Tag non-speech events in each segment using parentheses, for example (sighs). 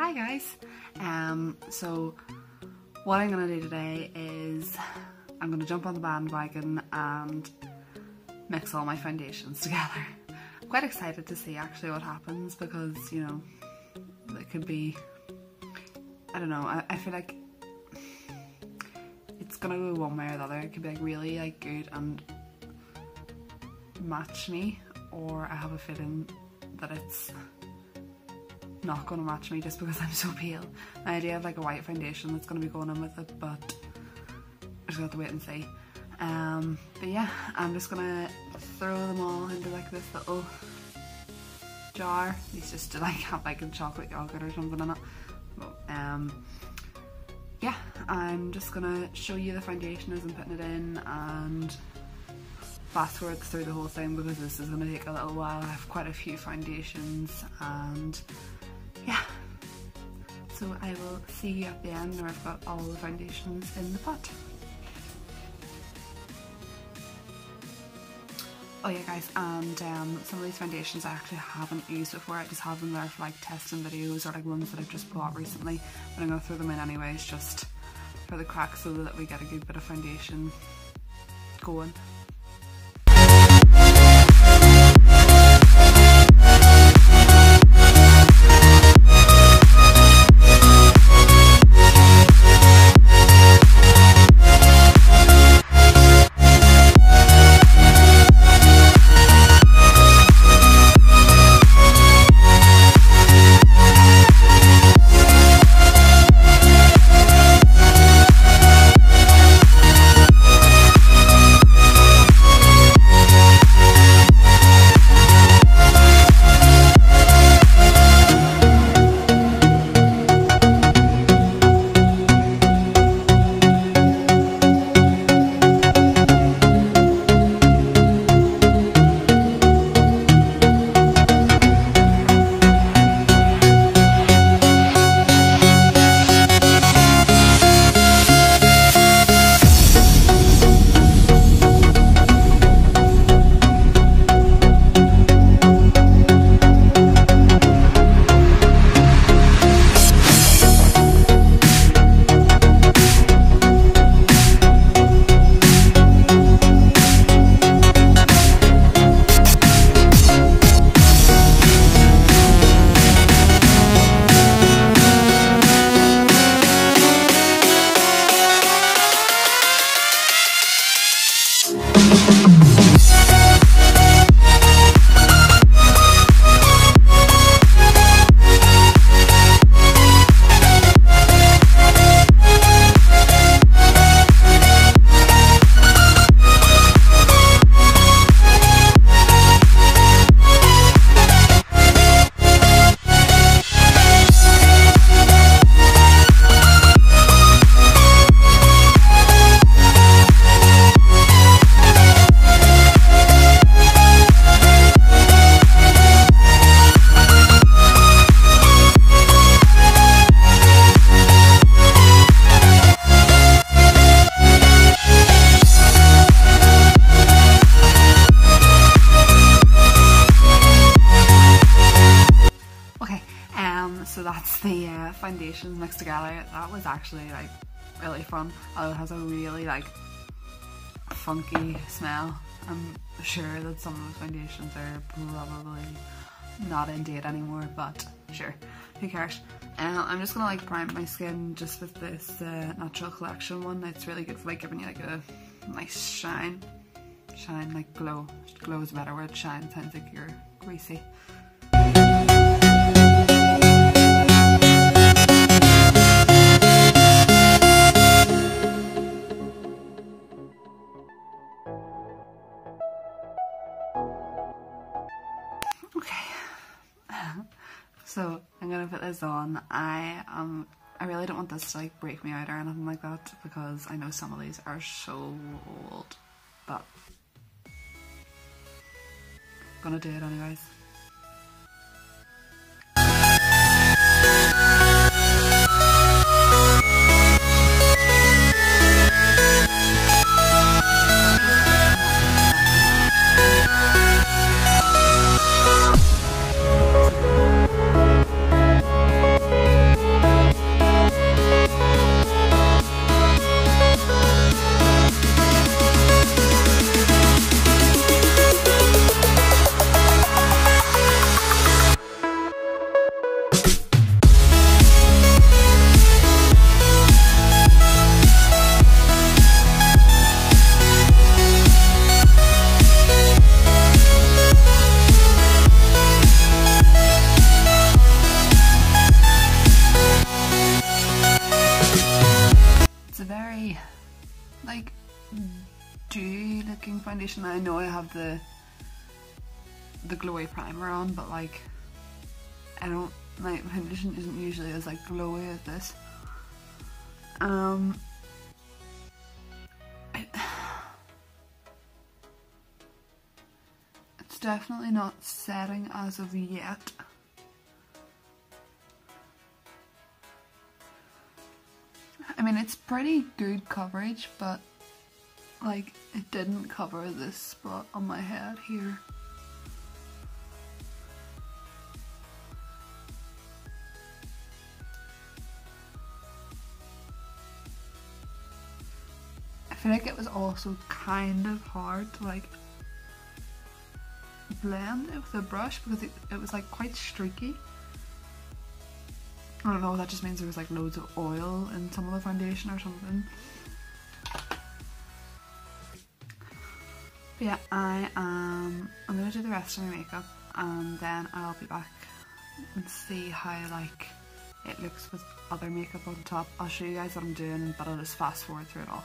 Hi guys! Um, so what I'm going to do today is I'm going to jump on the bandwagon and mix all my foundations (laughs) together. I'm quite excited to see actually what happens because, you know, it could be, I don't know, I, I feel like it's gonna go one way or the other. It could be like really like good and match me or I have a feeling that it's not going to match me just because I'm so pale. My idea of like a white foundation that's going to be going on with it but I just have to wait and see. Um, but yeah, I'm just going to throw them all into like this little jar. It's just to like (laughs) have like a chocolate yogurt or something in it. But, um, yeah, I'm just gonna show you the foundation as I'm putting it in and fast forward through the whole thing because this is gonna take a little while. I have quite a few foundations and yeah. So I will see you at the end where I've got all the foundations in the pot. Oh yeah guys, and um, some of these foundations I actually haven't used before, I just have them there for like testing videos or like ones that I've just bought recently, but I'm going to throw them in anyways just for the crack so that we get a good bit of foundation going. Foundations mixed together. That was actually like really fun. Oh, it has a really like funky smell. I'm sure that some of those foundations are probably not in date anymore, but sure, who cares. Uh, I'm just gonna like prime my skin just with this uh, Natural Collection one. It's really good for like giving you like a nice shine. Shine, like glow. Glow is a better word. Shine sounds like you're greasy. So I'm gonna put this on. I um I really don't want this to like break me out or anything like that because I know some of these are so old. But I'm gonna do it anyways. Like dewy looking foundation. I know I have the the glowy primer on, but like I don't my foundation isn't usually as like glowy as this. Um it, (sighs) it's definitely not setting as of yet. I mean, it's pretty good coverage, but like it didn't cover this spot on my head here. I feel like it was also kind of hard to like blend it with a brush because it, it was like quite streaky. I don't know, that just means there was like loads of oil in some of the foundation or something. But yeah, I am, I'm gonna do the rest of my makeup and then I'll be back and see how like it looks with other makeup on top. I'll show you guys what I'm doing but I'll just fast forward through it all.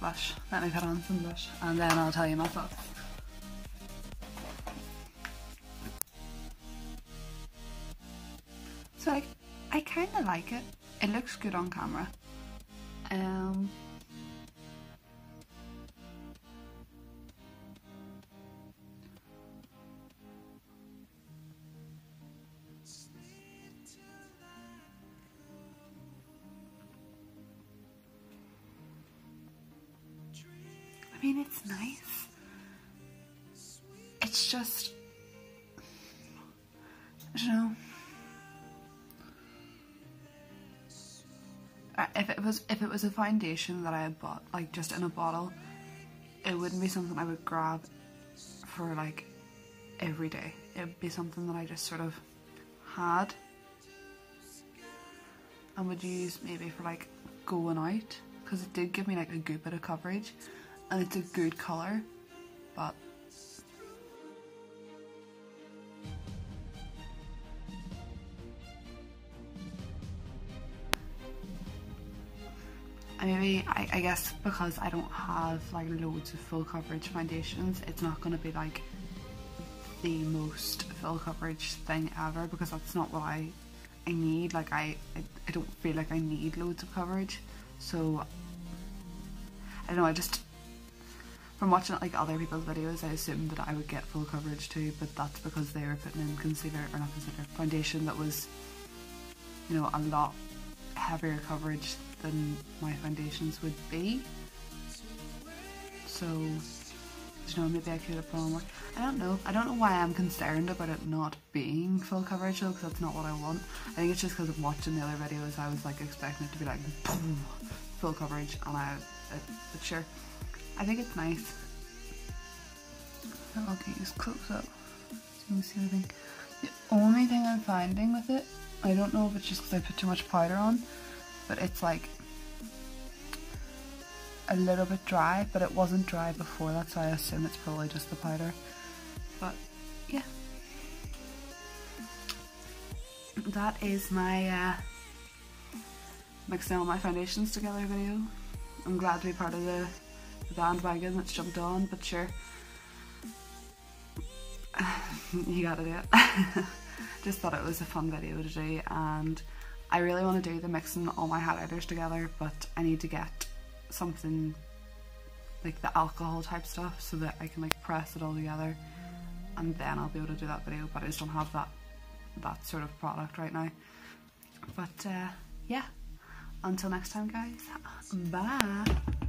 Blush. Let me put on some blush and then I'll tell you my thoughts. So like, I kind of like it. It looks good on camera. Um, I mean, it's nice. It's just, I don't know. If it was if it was a foundation that I had bought like just in a bottle, it wouldn't be something I would grab for like every day. It would be something that I just sort of had and would use maybe for like going out because it did give me like a good bit of coverage and it's a good colour but maybe I, I guess because I don't have like loads of full coverage foundations it's not going to be like the most full coverage thing ever because that's not what I I need. Like I, I I don't feel like I need loads of coverage. So I don't know I just from watching like other people's videos I assumed that I would get full coverage too but that's because they were putting in concealer or not concealer foundation that was you know a lot heavier coverage than my foundations would be so you know, maybe I could have put on more. I don't know. I don't know why I'm concerned about it not being full coverage though, because that's not what I want. I think it's just because of watching the other videos, I was like expecting it to be like boom, full coverage, and I, but sure. I think it's nice. Get you close up so you can see everything. The only thing I'm finding with it, I don't know if it's just because I put too much powder on, but it's like a little bit dry, but it wasn't dry before that's so I assume it's probably just the powder. But yeah. That is my uh, mixing all my foundations together video. I'm glad to be part of the, the bandwagon that's jumped on, but sure. (sighs) you gotta do it. (laughs) Just thought it was a fun video to do and I really want to do the mixing all my highlighters together but I need to get something like the alcohol type stuff so that I can like press it all together and then I'll be able to do that video but I just don't have that that sort of product right now but uh, yeah until next time guys bye